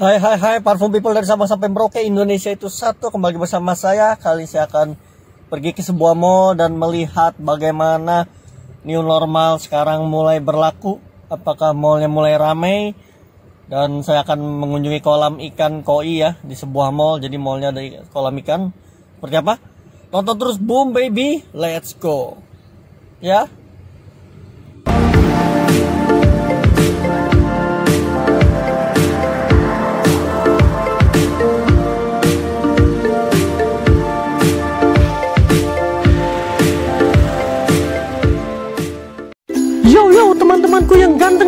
Hai hai hai parfum people dari Sabang sampai Merauke Indonesia itu satu. Kembali bersama saya kali saya akan pergi ke sebuah mall dan melihat bagaimana new normal sekarang mulai berlaku. Apakah mallnya mulai ramai? Dan saya akan mengunjungi kolam ikan koi ya di sebuah mall. Jadi mallnya dari kolam ikan. Seperti apa? Tonton terus boom baby let's go. Ya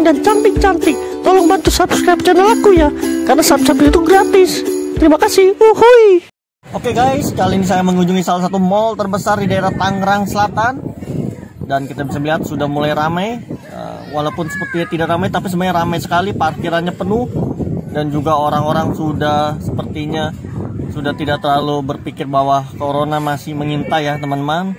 dan cantik-cantik. Tolong bantu subscribe channel aku ya Karena subscribe itu gratis. Terima kasih. Uhuy. Oke guys, kali ini saya mengunjungi salah satu mall terbesar di daerah Tangerang Selatan. Dan kita bisa lihat sudah mulai ramai. Uh, Walaupun sepertinya tidak ramai tapi sebenarnya ramai sekali. Parkirannya penuh. Dan juga orang-orang sudah sepertinya Sudah tidak terlalu berpikir bahwa Corona masih mengintai ya teman-teman.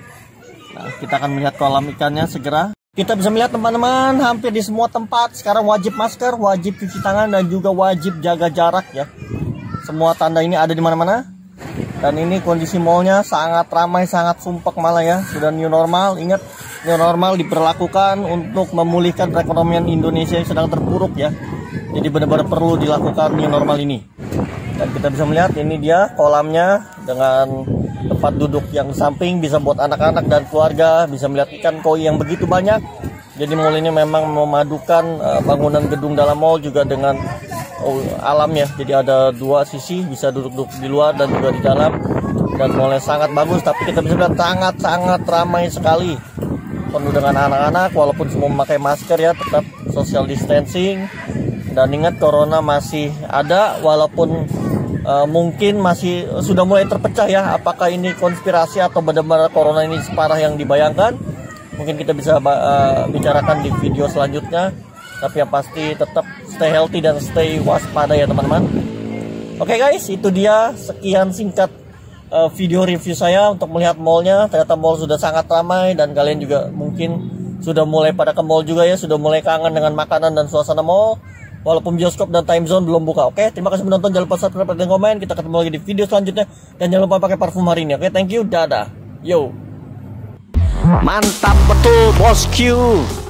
Nah, kita akan melihat kolam ikannya segera kita bisa melihat teman-teman hampir di semua tempat sekarang wajib masker, wajib cuci tangan dan juga wajib jaga jarak ya. Semua tanda ini ada di mana-mana. Dan ini kondisi mallnya sangat ramai, sangat sumpek malah ya. Sudah new normal. Ingat new normal diperlakukan untuk memulihkan perekonomian Indonesia yang sedang terpuruk ya. Jadi benar-benar perlu dilakukan new normal ini. Dan kita bisa melihat ini dia kolamnya dengan tempat duduk yang samping bisa buat anak-anak dan keluarga bisa melihat ikan koi yang begitu banyak. Jadi mall ini memang memadukan uh, bangunan gedung dalam mall juga dengan oh, alam ya. Jadi ada dua sisi bisa duduk-duduk di luar dan juga di dalam. Dan mallnya sangat bagus tapi kita bisa lihat sangat-sangat ramai sekali. Penuh dengan anak-anak walaupun semua memakai masker ya tetap social distancing. Dan ingat corona masih ada walaupun uh, mungkin masih sudah mulai terpecah ya apakah ini konspirasi atau benar-benar corona ini separah yang dibayangkan. Mungkin kita bisa uh, bicarakan di video selanjutnya. Tapi yang pasti tetap stay healthy dan stay waspada ya teman-teman. Oke okay guys itu dia. Sekian singkat uh, video review saya untuk melihat mallnya. Ternyata mall sudah sangat ramai dan kalian juga mungkin sudah mulai pada ke mall juga ya. Sudah mulai kangen dengan makanan dan suasana mall walaupun bioskop dan time zone belum buka. Oke, terima kasih menonton. Jangan lupa subscribe dan komen. Kita ketemu lagi di video selanjutnya. Dan jangan lupa pakai parfum hari ini. Oke, thank you. Dadah. Yo. Mantap betul, bosku.